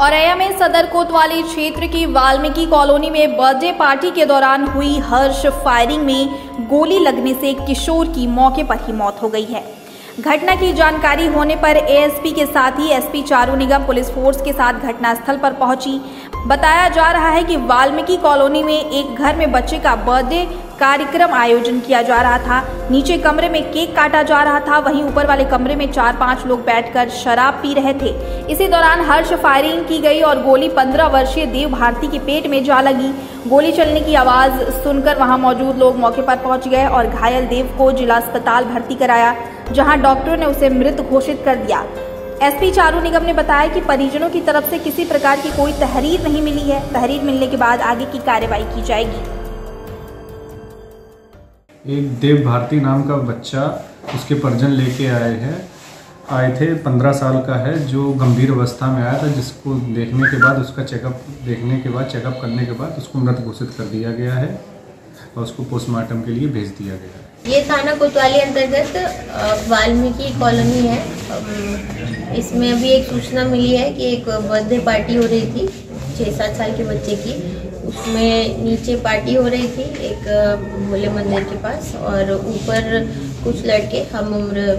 औरैया में सदर कोतवाली क्षेत्र की वाल्मीकि कॉलोनी में बर्थडे पार्टी के दौरान हुई हर्ष फायरिंग में गोली लगने से किशोर की मौके पर ही मौत हो गई है। घटना की जानकारी होने पर एएसपी के साथ ही SP Charu Nigam police force के साथ घटनास्थल पर पहुँची। बताया जा रहा है कि वाल्मीकि कॉलोनी में एक घर में बच्चे का बर्थडे कार्यक्रम आयोजन किया जा रहा था। नीचे कमरे में केक काटा जा रहा था। वहीं ऊपर वाले कमरे में चार पाँच लोग बैठकर शराब पी रहे थे। इसी दौरान हर्ष फायरिंग की गई और गोली पंद्रह वर्षीय देव भारती के पेट में जा लगी। गोली चलने की आवाज़ सुनकर वहाँ मौजूद लोग मौके पर पहुँच गए और घायल देव को जिला अस्पताल भर्ती कराया, जहाँ डॉक्टरों ने उसे मृत घोषित कर दिया। एसपी चारू निगम ने बताया कि परिजनों की तरफ़ से किसी प्रकार की कोई तहरीर नहीं मिली है। तहरीर मिलने के बाद आगे की कार्रवाई की जाएगी। एक देव भारती नाम का बच्चा उसके परिजन लेके आए हैं। आए थे पंद्रह साल का है जो गंभीर अवस्था में आया था जिसको देखने के बाद उसका चेकअप देखने के बाद चेकअप करने के बाद उसको मृत घोषित कर दिया गया है और उसको पोस्टमार्टम के लिए भेज दिया गया है। ये थाना कोतवाली अंतर्गत वाल्मीकि कॉलोनी है। इसमें अभी एक सूचना मिली है कि एक बर्थडे पार्टी हो रही थी छः सात साल के बच्चे की। उसमें नीचे पार्टी हो रही थी एक भोले मंदिर के पास और ऊपर कुछ लड़के हम उम्र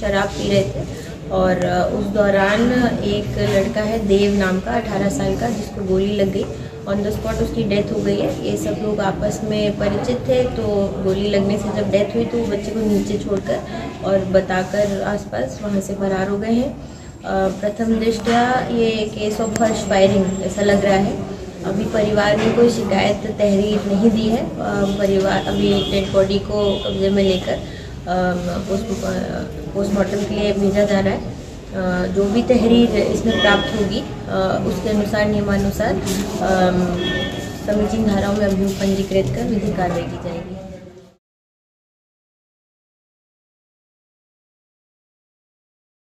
शराब पी रहे थे और उस दौरान एक लड़का है, देव नाम का, अठारह साल का, जिसको गोली लग गई। ऑन द स्पॉट उसकी डेथ हो गई है। ये सब लोग आपस में परिचित थे तो गोली लगने से जब डेथ हुई तो बच्चे को नीचे छोड़कर और बताकर आसपास वहाँ से फरार हो गए हैं। प्रथम दृष्टया ये केस ऑफ़ हर्ष फायरिंग ऐसा लग रहा है। अभी परिवार ने कोई शिकायत, तहरीर नहीं दी है। परिवार अभी डेड बॉडी को कब्जे में लेकर पोस्टमार्टम के लिए भेजा जा रहा है। जो भी तहरीर इसमें प्राप्त होगी। उसके अनुसार, नियमानुसार समीचीन धाराओं में अभियोग पंजीकृत कर विधि कार्रवाई की जाएगी।